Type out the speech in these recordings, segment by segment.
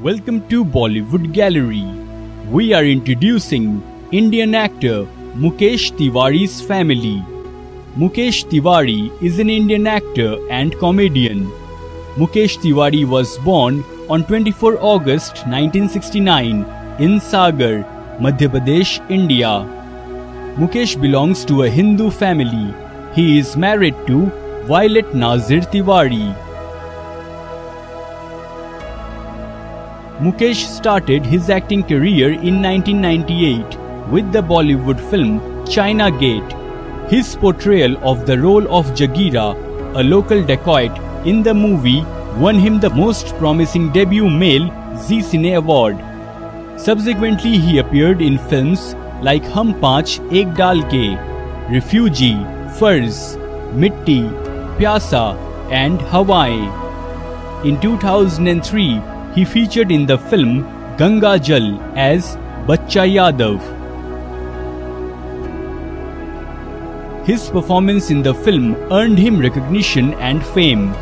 Welcome to Bollywood Gallery. We are introducing Indian actor Mukesh Tiwari's family. Mukesh Tiwari is an Indian actor and comedian. Mukesh Tiwari was born on 24 August 1969 in Sagar, Madhya Pradesh, India. Mukesh belongs to a Hindu family. He is married to Violet Nazir Tiwari. Mukesh started his acting career in 1998 with the Bollywood film China Gate. His portrayal of the role of Jagira, a local dacoit in the movie, won him the Most Promising Debut Male Zee Cine Award. Subsequently, he appeared in films like Hum Panch Ek Dal Ke, Refugee, Farz, Mitti, Pyasa, and Hawaii. In 2003, he featured in the film Ganga Jal as Bachcha Yadav. His performance in the film earned him recognition and fame.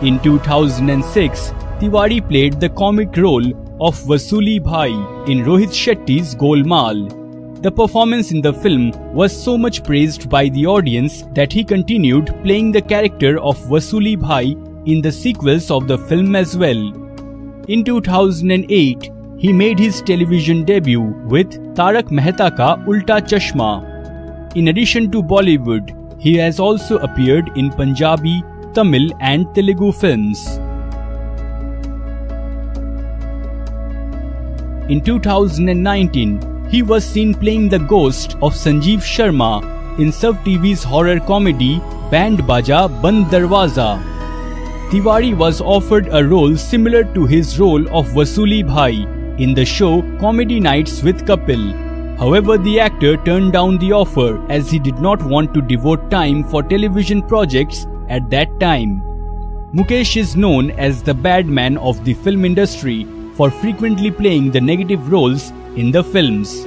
In 2006, Tiwari played the comic role of Vasuli Bhai in Rohit Shetty's Golmaal. The performance in the film was so much praised by the audience that he continued playing the character of Vasuli Bhai in the sequels of the film as well. In 2008, he made his television debut with Tarak Mehta Ka Ulta Chashma. In addition to Bollywood, he has also appeared in Punjabi, Tamil and Telugu films. In 2019, he was seen playing the ghost of Sanjeev Sharma in SAB TV's horror comedy Band Baja Band Darwaza. Tiwari was offered a role similar to his role of Vasuli Bhai in the show Comedy Nights with Kapil. However, the actor turned down the offer as he did not want to devote time for television projects at that time. Mukesh is known as the bad man of the film industry for frequently playing the negative roles in the films.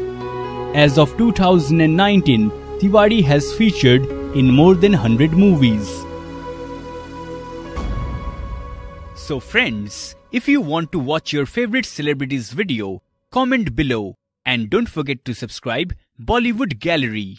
As of 2019, Tiwari has featured in more than 100 movies. So friends, if you want to watch your favorite celebrities video, comment below and don't forget to subscribe Bollywood Gallery.